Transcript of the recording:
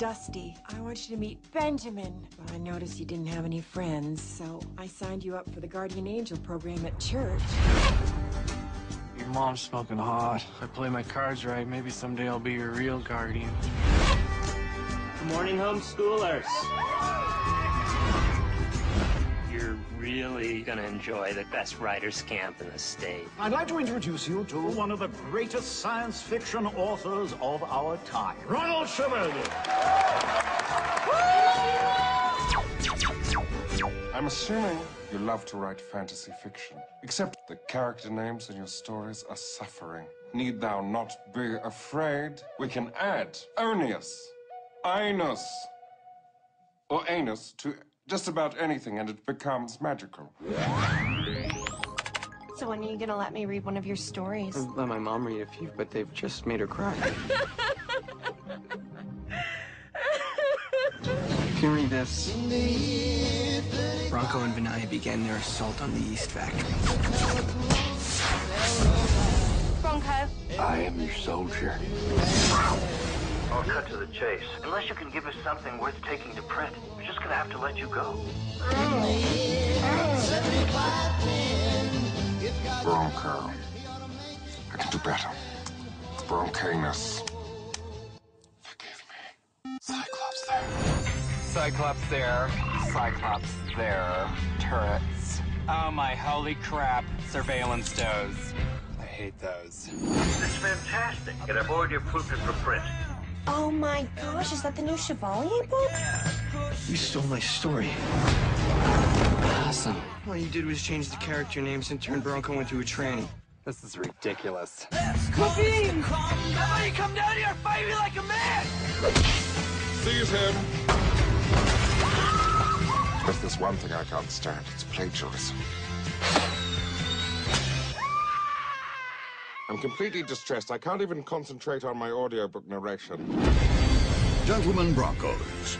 Dusty. I want you to meet Benjamin. Well, I noticed you didn't have any friends, so I signed you up for the Guardian Angel program at church. Your mom's smoking hot. If I play my cards right, maybe someday I'll be your real guardian. Good morning, homeschoolers. You're really gonna enjoy the best writers' camp in the state. I'd like to introduce you to one of the greatest science fiction authors of our time, Ronald Chevalier. I'm assuming you love to write fantasy fiction. Except the character names in your stories are suffering. Need thou not be afraid? We can add Onius, Ainus, or Anus to just about anything and it becomes magical. So when are you gonna let me read one of your stories? I'd let my mom read a few, but they've just made her cry. you can read this. Bronco and Vinaya began their assault on the Yeast Factory. Bronco. I am your soldier. I'll cut to the chase. Unless you can give us something worth taking to print, we're just gonna have to let you go. Bronco. I can do better. Broncanus. Forgive me. Cyclops there. Cyclops there. Cyclops there. Turrets. Oh my holy crap. Surveillance does. I hate those. It's fantastic. Get aboard your Pluton for print. Oh my gosh, is that the new Chevalier book? You stole my story. Awesome. All you did was change the character names and turn Bronco into a tranny. This is ridiculous. Somebody come down here and fight me like a man! Seize him! There's this one thing I can't stand. It's plagiarism. I'm completely distressed. I can't even concentrate on my audiobook narration. Gentlemen Broncos,